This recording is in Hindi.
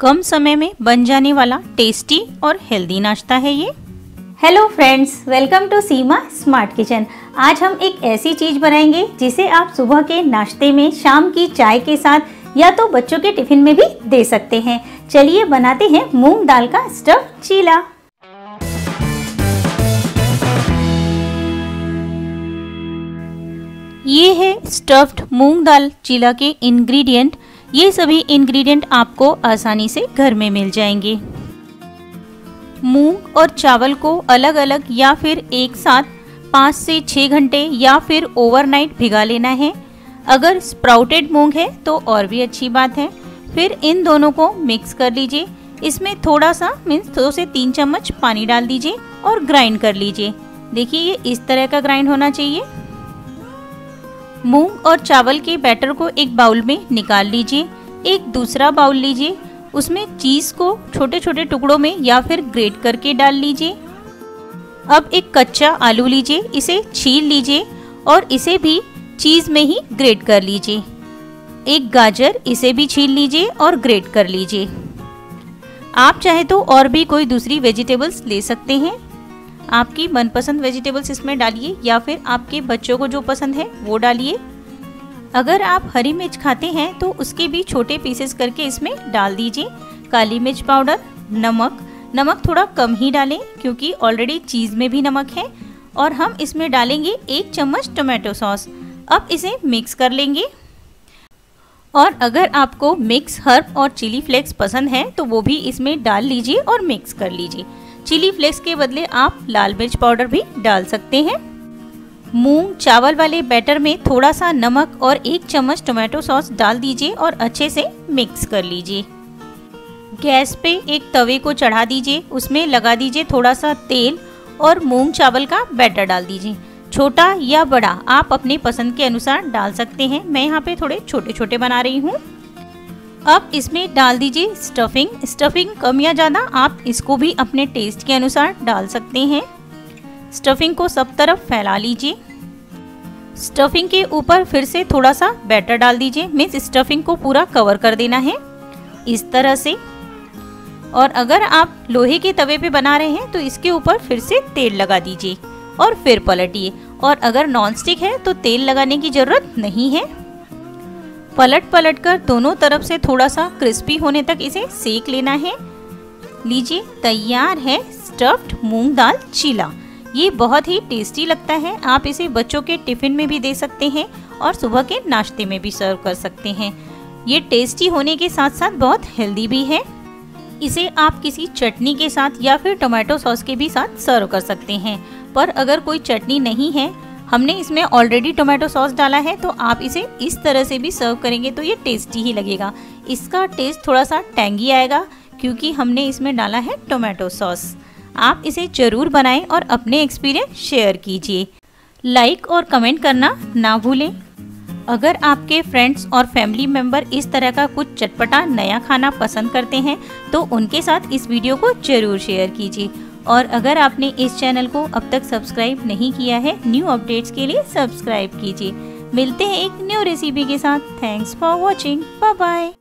कम समय में बन जाने वाला टेस्टी और हेल्दी नाश्ता है ये। Hello friends welcome to Seema smart kitchen. आज हम एक ऐसी चीज़ बनाएँगे जिसे आप सुबह के नाश्ते में शाम की चाय के साथ या तो बच्चों के टिफ़िन में भी दे सकते हैं। चलिए बनाते हैं मूंग दाल का स्टफ़ चीला। ये है स्टफ्ड मूंग दाल चीला के इंग्रेडिएंट ये सभी इंग्रेडिएंट आपको आसानी से घर में मिल जाएँगे। मूंग और चावल को अलग अलग या फिर एक साथ पाँच से छः घंटे या फिर ओवरनाइट भिगा लेना है। अगर स्प्राउटेड मूंग है तो और भी अच्छी बात है। फिर इन दोनों को मिक्स कर लीजिए। इसमें थोड़ा सा मीन्स दो से तीन चम्मच पानी डाल दीजिए और ग्राइंड कर लीजिए। देखिए, ये इस तरह का ग्राइंड होना चाहिए। मूंग और चावल के बैटर को एक बाउल में निकाल लीजिए। एक दूसरा बाउल लीजिए। उसमें चीज़ को छोटे छोटे टुकड़ों में या फिर ग्रेट करके डाल लीजिए। अब एक कच्चा आलू लीजिए। इसे छील लीजिए और इसे भी चीज़ में ही ग्रेट कर लीजिए। एक गाजर इसे भी छील लीजिए और ग्रेट कर लीजिए। आप चाहे तो और भी कोई दूसरी वेजिटेबल्स ले सकते हैं। आपकी मनपसंद वेजिटेबल्स इसमें डालिए या फिर आपके बच्चों को जो पसंद है वो डालिए। अगर आप हरी मिर्च खाते हैं तो उसके भी छोटे पीसेस करके इसमें डाल दीजिए। काली मिर्च पाउडर, नमक। नमक थोड़ा कम ही डालें, क्योंकि ऑलरेडी चीज़ में भी नमक है। और हम इसमें डालेंगे एक चम्मच टोमेटो सॉस अब इसे मिक्स कर लेंगे। और अगर आपको मिक्स हर्ब और चिली फ्लेक्स पसंद है तो वो भी इसमें डाल लीजिए और मिक्स कर लीजिए। चिली फ्लेक्स के बदले आप लाल मिर्च पाउडर भी डाल सकते हैं। मूंग चावल वाले बैटर में थोड़ा सा नमक और एक चम्मच टोमेटो सॉस डाल दीजिए और अच्छे से मिक्स कर लीजिए। गैस पे एक तवे को चढ़ा दीजिए, उसमें लगा दीजिए थोड़ा सा तेल और मूंग चावल का बैटर डाल दीजिए। छोटा या बड़ा, आप अपने पसंद के अनुसार डाल सकते हैं। मैं यहाँ पे थोड़े छोटे छोटे बना रही हूँ। अब इसमें डाल दीजिए स्टफिंग स्टफिंग कम या ज़्यादा, आप इसको भी अपने टेस्ट के अनुसार डाल सकते हैं। स्टफिंग को सब तरफ़ फैला लीजिए। स्टफिंग के ऊपर फिर से थोड़ा सा बैटर डाल दीजिए। मीन्स स्टफिंग को पूरा कवर कर देना है इस तरह से। और अगर आप लोहे के तवे पे बना रहे हैं तो इसके ऊपर फिर से तेल लगा दीजिए और फिर पलटिए। और अगर नॉन स्टिक है तो तेल लगाने की ज़रूरत नहीं है। पलट पलट कर दोनों तरफ़ से थोड़ा सा क्रिस्पी होने तक इसे सेक लेना है। लीजिए, तैयार है स्टफ्ड मूंग दाल चीला। ये बहुत ही टेस्टी लगता है। आप इसे बच्चों के टिफ़िन में भी दे सकते हैं और सुबह के नाश्ते में भी सर्व कर सकते हैं। ये टेस्टी होने के साथ साथ बहुत हेल्दी भी है। इसे आप किसी चटनी के साथ या फिर टोमेटो सॉस के भी साथ सर्व कर सकते हैं। पर अगर कोई चटनी नहीं है हमने इसमें ऑलरेडी टोमेटो सॉस डाला है तो आप इसे इस तरह से भी सर्व करेंगे तो ये टेस्टी ही लगेगा। इसका टेस्ट थोड़ा सा टेंगी आएगा, क्योंकि हमने इसमें डाला है टोमेटो सॉस आप इसे ज़रूर बनाएँ और अपने एक्सपीरियंस शेयर कीजिए। लाइक और कमेंट करना ना भूलें। अगर आपके फ्रेंड्स और फैमिली मेंबर इस तरह का कुछ चटपटा नया खाना पसंद करते हैं तो उनके साथ इस वीडियो को ज़रूर शेयर कीजिए। और अगर आपने इस चैनल को अब तक सब्सक्राइब नहीं किया है न्यू अपडेट्स के लिए सब्सक्राइब कीजिए। मिलते हैं एक न्यू रेसिपी के साथ। Thanks for watching bye